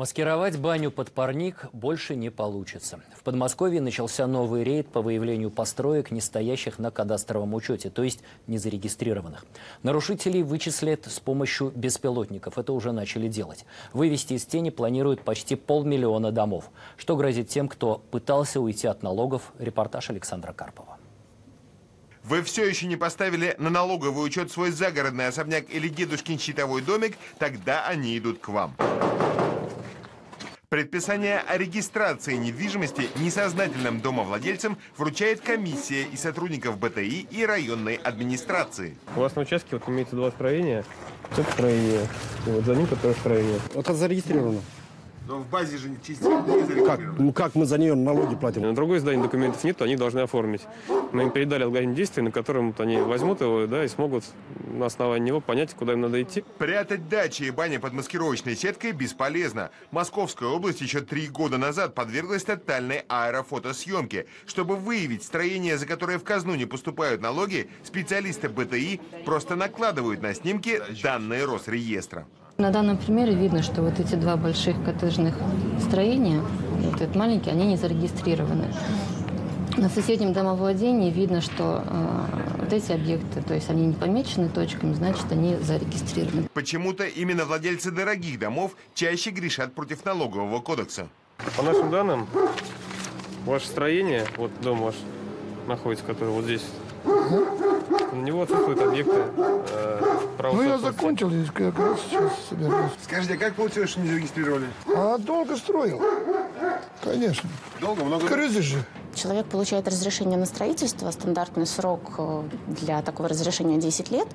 Маскировать баню под парник больше не получится. В Подмосковье начался новый рейд по выявлению построек, не стоящих на кадастровом учете, то есть незарегистрированных. Нарушителей вычислят с помощью беспилотников. Это уже начали делать. Вывести из тени планируют почти полмиллиона домов. Что грозит тем, кто пытался уйти от налогов? Репортаж Александра Карпова. Вы все еще не поставили на налоговый учет свой загородный особняк или дедушкин щитовой домик? Тогда они идут к вам. Предписание о регистрации недвижимости несознательным домовладельцам вручает комиссия из сотрудников БТИ и районной администрации. У вас на участке вот имеется два строения. Это строение. И вот за ним которое строение. Вот это зарегистрировано. Но в базе же не Как? Ну как мы за нее налоги платим? На другой здании документов нет, они должны оформить. Мы им передали алгоритм действий, на котором вот они возьмут его да, и смогут на основании него понять, куда им надо идти. Прятать дачи и бани под маскировочной сеткой бесполезно. Московская область еще три года назад подверглась тотальной аэрофотосъемке. Чтобы выявить строение, за которое в казну не поступают налоги, специалисты БТИ просто накладывают на снимки данные Росреестра. На данном примере видно, что вот эти два больших коттеджных строения, вот этот маленький, они не зарегистрированы. На соседнем домовладении видно, что э, вот эти объекты, то есть они не помечены точками, значит, они зарегистрированы. Почему-то именно владельцы дорогих домов чаще грешат против налогового кодекса. По нашим данным, ваше строение, вот дом ваш находится, который вот здесь, на него отсутствуют объекты э, права Ну, я закончил, здесь как раз сейчас собираюсь. Скажите, а как получилось, что не зарегистрировали? А долго строил? Конечно. Долго, много? Крызы же. Человек получает разрешение на строительство, стандартный срок э, для такого разрешения 10 лет.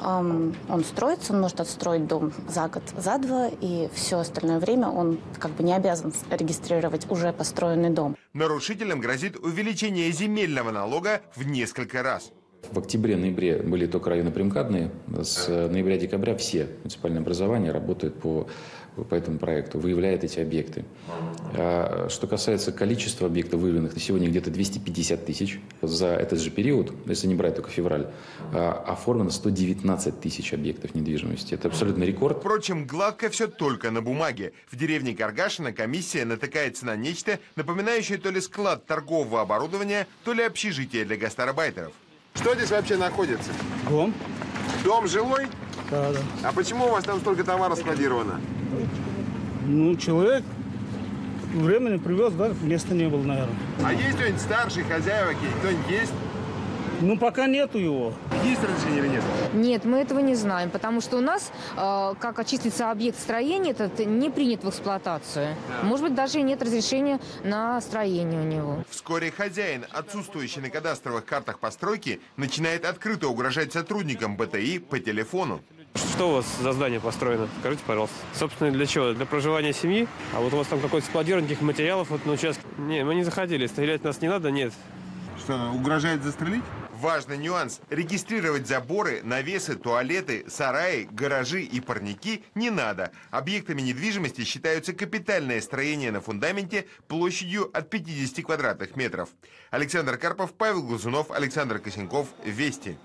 Он строится, он может отстроить дом за год, за два, и все остальное время он как бы не обязан регистрировать уже построенный дом. Нарушителям грозит увеличение земельного налога в несколько раз. В октябре-ноябре были только районы примкадные. С ноября-декабря все муниципальные образования работают по, по этому проекту, выявляют эти объекты. А что касается количества объектов выявленных, на сегодня где-то 250 тысяч. За этот же период, если не брать только февраль, а, оформлено 119 тысяч объектов недвижимости. Это абсолютный рекорд. Впрочем, гладко все только на бумаге. В деревне Каргашина комиссия натыкается на нечто, напоминающее то ли склад торгового оборудования, то ли общежитие для гастарбайтеров. Что здесь вообще находится? Дом. Дом жилой? Да, да. А почему у вас там столько товара складировано? Ну, человек временно привез, да, места не было, наверное. А есть кто-нибудь старший, хозяева? Кто-нибудь есть? Ну, пока нету его. Есть разрешение или нет? Нет, мы этого не знаем, потому что у нас, э, как очистится объект строения, этот не принят в эксплуатацию. Может быть, даже и нет разрешения на строение у него. Вскоре хозяин, отсутствующий на кадастровых картах постройки, начинает открыто угрожать сотрудникам БТИ по телефону. Что у вас за здание построено? Скажите, пожалуйста. Собственно, для чего? Для проживания семьи? А вот у вас там какое-то складирование таких материалов вот на участке? Не, мы не заходили. Стрелять нас не надо, нет. Что, угрожает застрелить? Важный нюанс. Регистрировать заборы, навесы, туалеты, сараи, гаражи и парники не надо. Объектами недвижимости считаются капитальные строения на фундаменте площадью от 50 квадратных метров. Александр Карпов, Павел Глазунов, Александр Косенков. Вести.